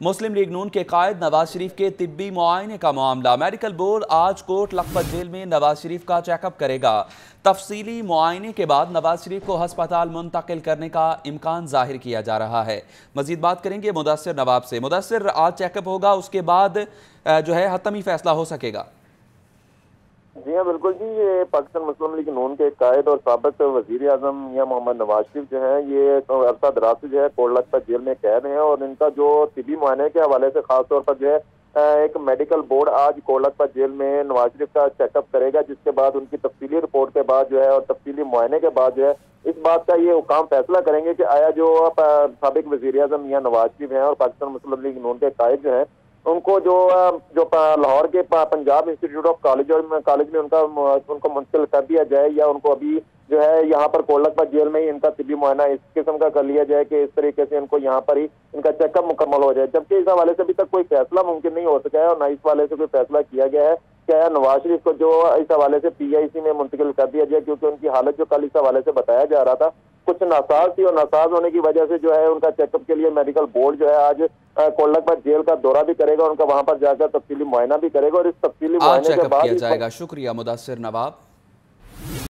مسلم league نون کے قائد نواز شریف کے طبی معائنے کا معاملہ۔ میڈیکل بورڈ آج کوٹ لکھپت جیل میں نواز شریف کا چیک اپ کرے گا۔ تفصیلی معائنے کے بعد نواز شریف کو ہسپتال منتقل کرنے کا امکان ظاہر کیا جا رہا ہے۔ مزید بات کریں گے مدثر نواب سے۔ مدثر، آج چیک اپ ہوگا، اس کے بعد جو ہے، حتمی فیصلہ ہو سکے گا۔ جی ہاں بالکل جی یہ پاکستان مسلم لیگ نون کے قائد اور سابق وزیر اعظم یا محمد نواز شریف جو ہیں، یہ عرصہ دراز سے جو ہے کوڑ لکھپت جیل میں قید ہیں اور ان کا جو طبی معائنے کے حوالے سے خاص طور پر جو ہے ایک میڈیکل بورڈ آج کوڑ جیل میں نواز شریف کا چیک اپ کرے گا، جس کے بعد ان کی تفصیلی رپورٹ کے بعد جو ہے اور تفصیلی معائنے کے بعد جو ہے اس بات کا یہ حکام فیصلہ کریں گے کہ آیا جو سابق وزیر اعظم یا نواز شریف ہیں اور پاکستان مسلم لیگ نون کے قائد جو ہیں ان کو جو جو لاہور کے پنجاب انسٹیٹیوٹ آف کالج اور کالج میں ان کا ان کو منتقل کر دیا جائے یا ان کو ابھی جو ہے یہاں پر کولک پر جیل میں ہی ان کا طبی معائنہ اس قسم کا کر لیا جائے کہ اس طریقے سے ان کو یہاں پر ہی ان کا چیک اپ مکمل ہو جائے۔ جبکہ اس حوالے سے ابھی تک کوئی فیصلہ ممکن نہیں ہو سکا ہے اور نہ اس حوالے سے کوئی فیصلہ کیا گیا ہے کہ نواز شریف کو جو اس حوالے سے پی آئی سی میں منتقل کر دیا جائے کیونکہ ان کی حالت جو کل اس حوالے سے بتایا جا رہا تھا کچھ ناساز تھی اور ناساز ہونے کی وجہ سے جو ہے ان کا چیک اپ کے لیے میڈیکل بورڈ جو ہے آج کولک پر جیل کا دورہ بھی کرے گا ان کا وہاں پر جا کر تفصیلی معائنہ بھی کرے گا اور اس تفصیلی معائنے کے بعد شکریہ مدثر نواب۔